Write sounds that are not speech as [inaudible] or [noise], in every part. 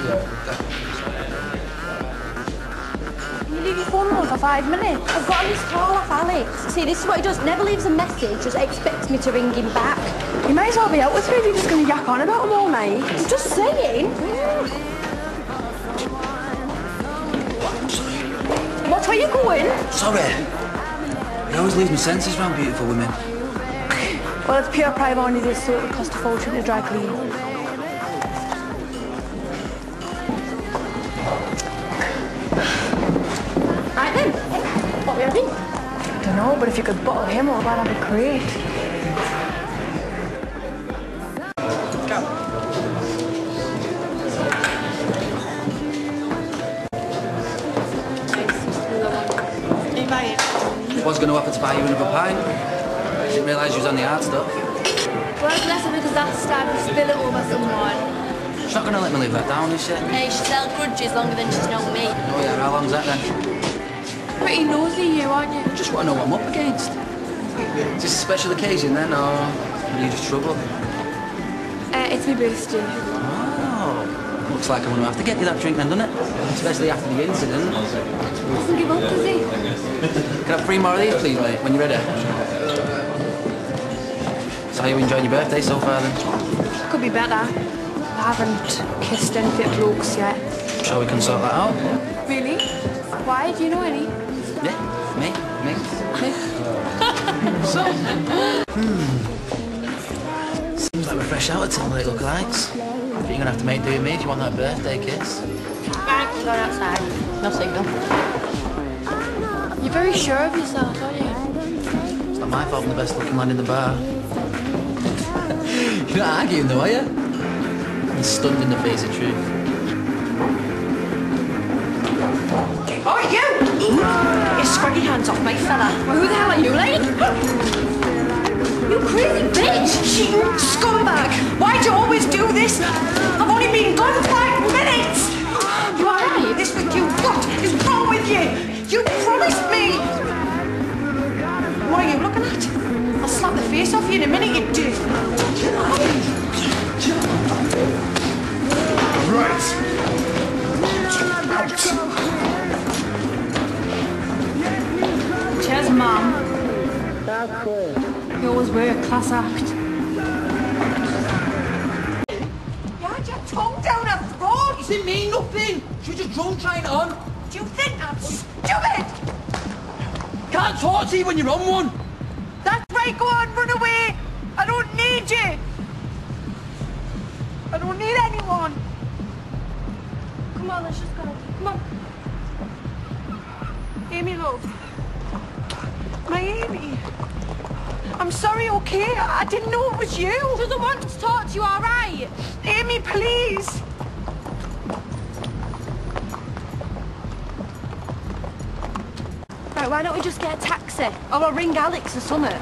Can you leave your phone on for five minutes? I've got a missed call off Alex. See, this is what he does. Never leaves a message, just expects me to ring him back. You may as well be out with me if you're just going to yak on about him all night. I'm just saying. Watch where you're going. Sorry. I always lose my senses around beautiful women. Well, it's pure prime only this, so it would cost a fortune to dry clean. But if you could bottle him up, that'd be great. I was going to offer to buy you another pint. Didn't realise you was on the hard stuff. Well, bless her because last time we spill it over someone. She's not going to let me live that down, is she? Hey, she's held grudges longer than she's known me. Oh yeah, how long's that then? Pretty nosy you, aren't you? Just want to know what I'm up against. Is this a special occasion then, or are you just trouble? Uh, it's my birthday. Oh, looks like I'm going to have to get you that drink then, doesn't it? Especially after the incident. Doesn't give up, does he? [laughs] Can I have three more of these, please, mate, when you're ready? So how you enjoying your birthday so far then? Could be better. I haven't kissed any fit blokes yet. Shall we consult that out? Really? Why? Do you know any? Yeah, me, me, me. so, hmm. Seems like we're fresh out of town, late lookalikes. But you're gonna have to make do with me if you want that birthday kiss. Right, go outside. No signal. You're very sure of yourself, aren't you? It's not my fault I'm the best looking man in the bar. [laughs] you're not arguing though, are you? You're stunned in the face of truth. Oh, you! Who the hell are you, lady? You crazy bitch! Cheating scumbag! Why'd you always do this? I've only been gone five minutes! You alright? This with you? What is wrong with you? You promised me! What are you looking at? I'll slap the face off you in a minute, you do. Right. Cheers, Mum. You always wear a class act. You had your tongue down her throat! Does it mean nothing? She was just drunk trying it on. Do you think I'm stupid? Can't talk to you when you're on one. That's right, go on, run away! I don't need you! I don't need anyone! Come on, let's just go. Come on. Amy, love. My Amy. I'm sorry, okay? I didn't know it was you. Doesn't want to talk to you, all right? Amy, please. Right, why don't we just get a taxi? Or I'll ring Alex or something.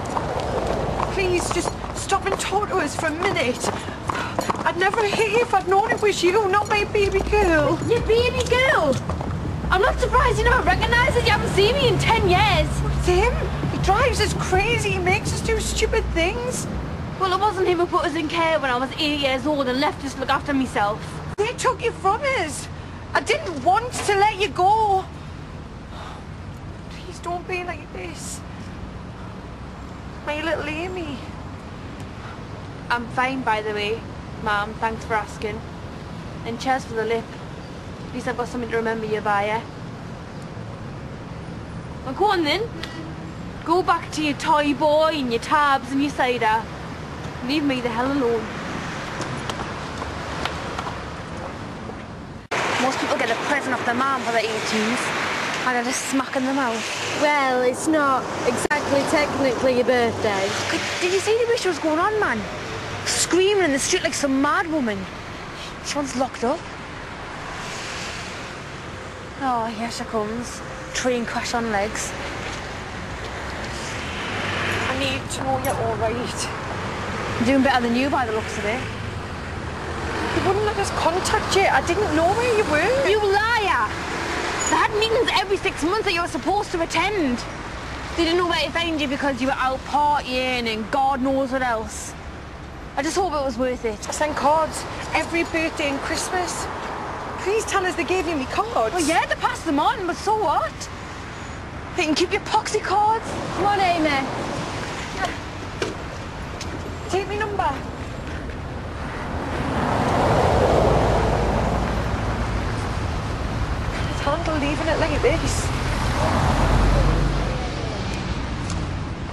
Please, just stop and talk to us for a minute. I'd never hit you if I'd known it was you, not my baby girl. Your baby girl! I'm not surprised you don't recognise it. You haven't seen me in ten years. It's him. He drives us crazy. He makes us do stupid things. Well, it wasn't him who put us in care when I was eight years old and left us to look after myself. They took you from us. I didn't want to let you go. Please don't be like this. My little Amy. I'm fine, by the way, Mum. Thanks for asking. And cheers for the lip. At least I've got something to remember you by, eh? Well, go on then. Go back to your toy boy and your tabs and your cider. Leave me the hell alone. Most people get a present off their mum for their 18s. I got a smack in the mouth. Well, it's not exactly technically your birthday. Good- Did you see the way she was going on, man? Screaming in the street like some mad woman. Sean's locked up. Oh, here she comes. Train crash on legs. I need to know you're all right. Doing better than you by the looks of it. You wouldn't let us contact you. I didn't know where you were. You liar! They had meetings every six months that you were supposed to attend. They didn't know where to find you because you were out partying and God knows what else. I just hope it was worth it. I send cards every birthday and Christmas. Please tell us they gave you me cards. Well, yeah, they passed them on, but so what? They can keep your poxy cards. Come on, Amy. Take me number. Can't handle leaving it like this.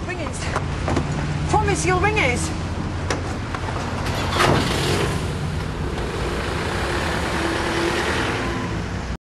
Ring us. Promise you'll ring us.